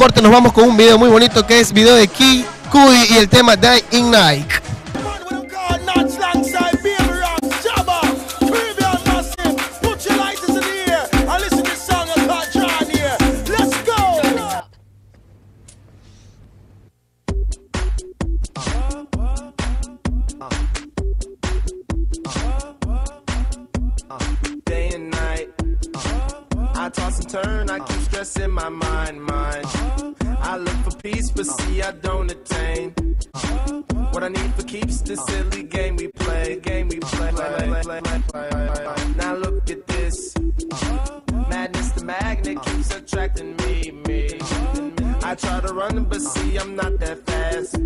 corte nos vamos con un video muy bonito que es video de Key Cudi y el tema Die in Night. toss and turn, I keep stressing my mind, mind. Peace, but see I don't attain. What I need for keeps the silly game we play, game we play. Now look at this. Madness, the magnet keeps attracting me, me. I try to run, but see I'm not that fast.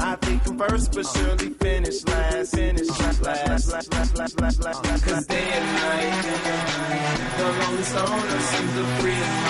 I think I'm first, but surely finish last. Finish last, last, last, last, last, last, last. Cause day and night, the lonely stoner seems to free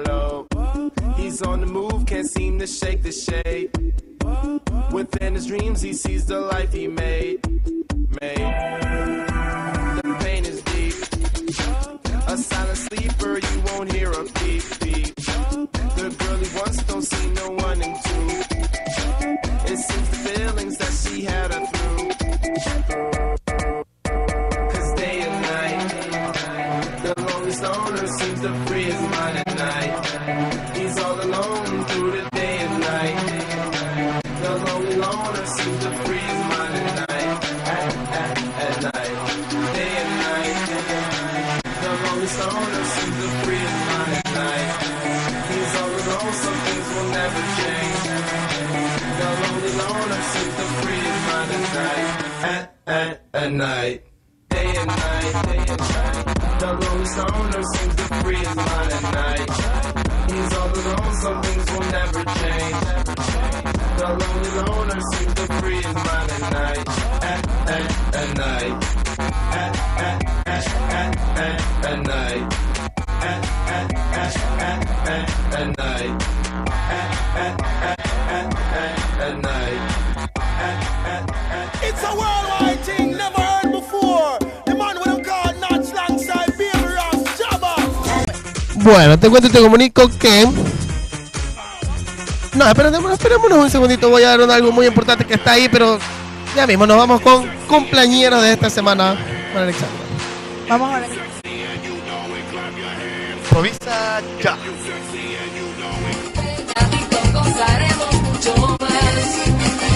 He's on the move, can't seem to shake the shade. Within his dreams, he sees the life he made. Made. At, night. Day and night, day and night. The lonely stoner seems to free his mind at night. He's all alone, some things will never change. The lonely loner seems to free his mind at night. At, at, at night. At, at, at, at, at, at night. At, at, at, at, at, at night. At, at, at, at, at, at night. Bueno, te cuento y te comunico que. No, esperémonos, esperémonos un segundito. Voy a dar un- algo muy importante que está ahí, pero ya mismo nos vamos con cumpleañeros de esta semana con Alexandra. Vamos a ver. Improvisa ya. Gozaremos mucho más.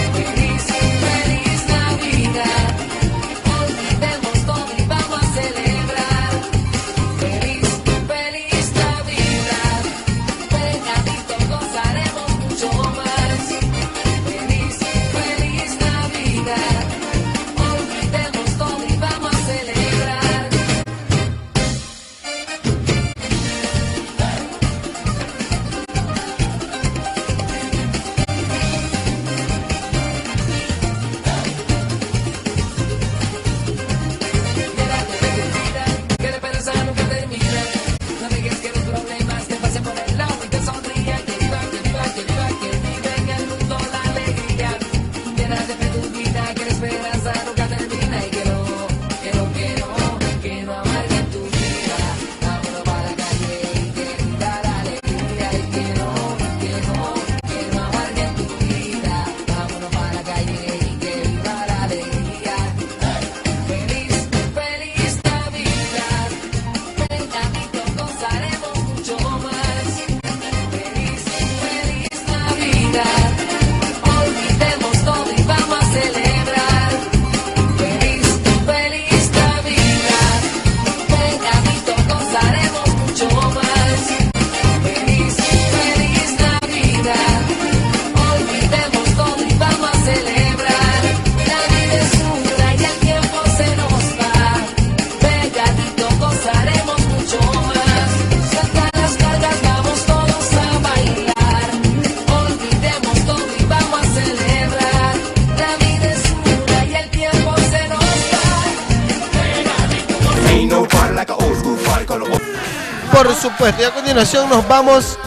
Por supuesto. Y a continuación nos vamos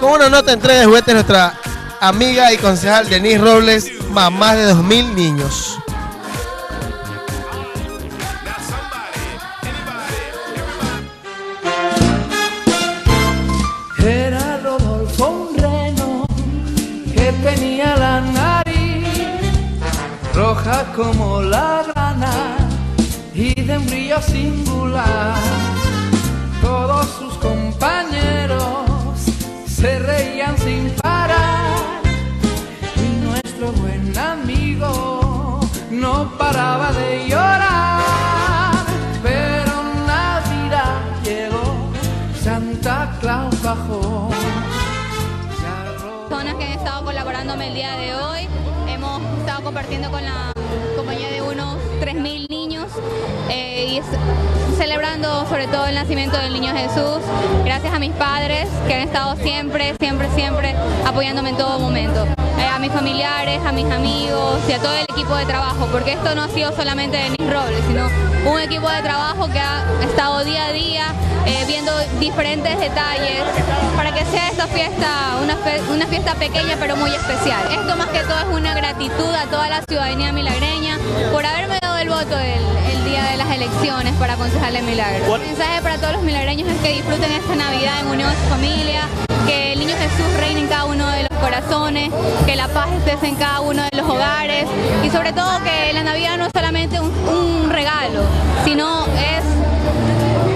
con una nota de entrega de juguetes nuestra amiga y concejal Denise Robles, mamá de 2.000 niños. Era Rodolfo un reno que tenía la nariz roja como la grana y de un brillo singular. Todos sus compañeros se reían sin parar y nuestro buen amigo no paraba de llorar. Pero Navidad llegó, Santa Claus bajó. Personas que han estado colaborándome el día de hoy. Hemos estado compartiendo con la compañía de 3.000 niños eh, y celebrando sobre todo el nacimiento del niño Jesús. Gracias a mis padres que han estado siempre, siempre, siempre apoyándome en todo momento. Eh, a mis familiares, a mis amigos y a todo el equipo de trabajo, porque esto no ha sido solamente de Denis Robles, sino un equipo de trabajo que ha estado día a día eh, viendo diferentes detalles para que sea esta fiesta una, fe- una fiesta pequeña pero muy especial. Esto más que todo es una gratitud a toda la ciudadanía milagreña por haberme dado el voto el, el día de las elecciones para concejal en Milagro. El mensaje para todos los milagreños es que disfruten esta Navidad en unión a su familia, que Jesús reine en cada uno de los corazones, que la paz esté en cada uno de los hogares y sobre todo que la Navidad no es solamente un, regalo, sino es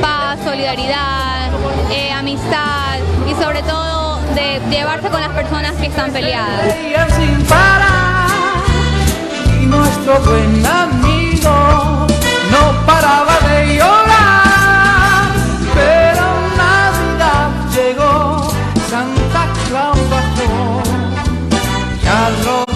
paz, solidaridad, eh, amistad y sobre todo de llevarse con las personas que están peleadas. la